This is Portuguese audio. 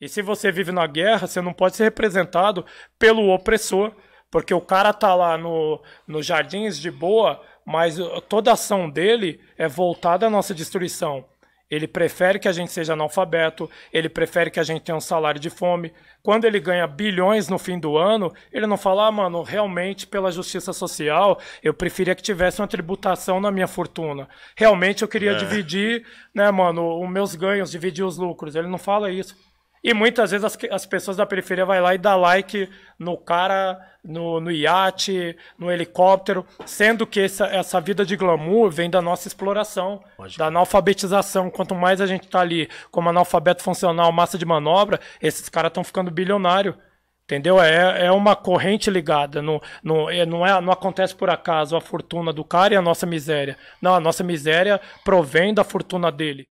E se você vive na guerra, você não pode ser representado pelo opressor, porque o cara tá lá no, nos jardins de boa, mas toda ação dele é voltada à nossa destruição. Ele prefere que a gente seja analfabeto, ele prefere que a gente tenha um salário de fome. Quando ele ganha bilhões no fim do ano, ele não fala, ah, mano, realmente pela justiça social, eu preferia que tivesse uma tributação na minha fortuna. Realmente eu queria é. dividir, né, mano, os meus ganhos, dividir os lucros. Ele não fala isso. E muitas vezes as, as pessoas da periferia vai lá e dá like no cara, no, no iate, no helicóptero, sendo que essa, essa vida de glamour vem da nossa exploração, da analfabetização. Quanto mais a gente está ali como analfabeto funcional, massa de manobra, esses caras estão ficando bilionários. Entendeu? É, é uma corrente ligada. Não, não, é, não, é, não acontece por acaso a fortuna do cara e a nossa miséria. Não, a nossa miséria provém da fortuna dele.